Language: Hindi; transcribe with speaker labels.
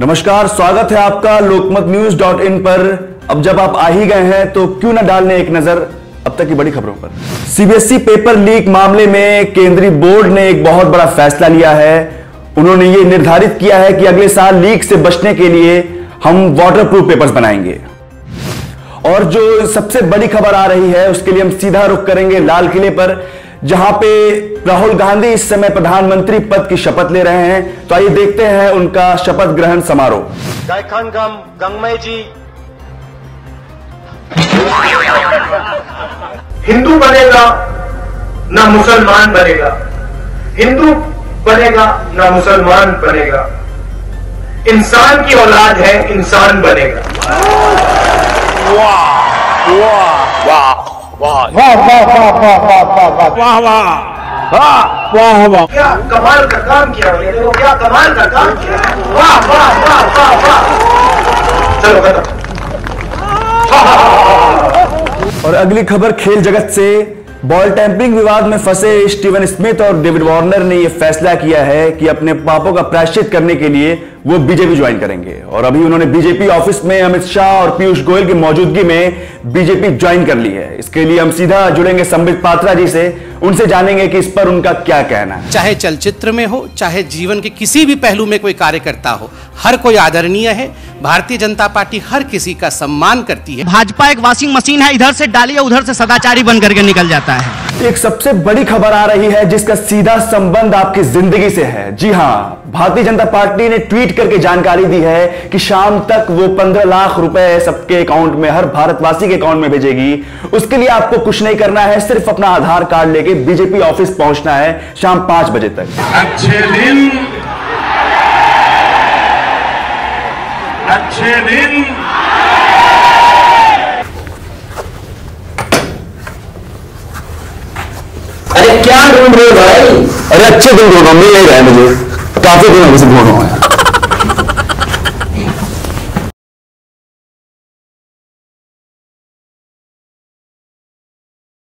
Speaker 1: नमस्कार, स्वागत है आपका लोकमत न्यूज़ डॉट इन पर। अब जब आप आ ही गए हैं तो क्यों ना डालने एक नज़र? अब तक की बड़ी खबरों पर। सीबीएसई पेपर लीक मामले में केंद्रीय बोर्ड ने एक बहुत बड़ा फैसला लिया है। उन्होंने ये निर्धारित किया है कि अगले साल लीक से बचने के लिए हम वाटर प्रूफ पेपर्स बनाएँगे। और जो सबसे बड़ी खबर आ रही है, उसके लिए हम सीधा रुख करेंगे लाल किले पर। जहाँ पे राहुल गांधी इस समय प्रधानमंत्री पद की शपथ ले रहे हैं। तो आइए देखते हैं उनका शपथ ग्रहण समारोह।
Speaker 2: गायखानगम गंगमय जी।
Speaker 3: हिंदू बनेगा ना मुसलमान बनेगा। हिंदू बनेगा ना मुसलमान बनेगा। इंसान की औलाद है इंसान बनेगा। क्या कमाल का काम किया देखो क्या कमाल का काम किया वाह वाह वाह वाह वाह चलो खत्म
Speaker 1: और अगली खबर खेल जगत से बॉल टैंपरिंग विवाद में फंसे स्टीवन स्मिथ और डेविड वार्नर ने यह फैसला किया है कि अपने पापों का प्रायश्चित करने के लिए वो बीजेपी ज्वाइन करेंगे। और अभी उन्होंने बीजेपी ऑफ़िस में अमित शाह और पीयूष गोयल की मौजूदगी में बीजेपी ज्वाइन कर ली है। इसके लिए हम सीधा जुड़ेंगे संबित पात्रा जी से। उनसे जानेंगे कि इस पर उनका क्या कहना है।
Speaker 4: चाहे चलचित्र में हो चाहे जीवन के किसी भी पहलू में कोई कार्यकर्ता हो हर कोई आदरणीय है। भारतीय जनता पार्टी हर किसी का सम्मान करती है।
Speaker 5: भाजपा एक वॉशिंग मशीन है इधर से डालिए उधर से सदाचारी बन करके निकल जाता है।
Speaker 1: एक सबसे बड़ी खबर आ रही है, जिसका सीधा संबंध आपकी ज़िंदगी से है। जी हाँ, भारतीय जनता पार्टी ने ट्वीट करके जानकारी दी है कि शाम तक वो पंद्रह लाख रुपए सबके अकाउंट में, हर भारतवासी के अकाउंट में भेजेगी। उसके लिए आपको कुछ नहीं करना है, सिर्फ़ अपना आधार कार्ड लेके बीजेपी ऑफ़िस पहुँचना है शाम पाँच बजे तक।
Speaker 6: अच्छे दिन अच्छे दिन।
Speaker 7: अरे क्या ढूंढ रहे हो भाई?
Speaker 1: अरे अच्छे दिन ढूंढो मिल नहीं रहा है मुझे। काफ़ी दिन से ढूंढ रहा हूँ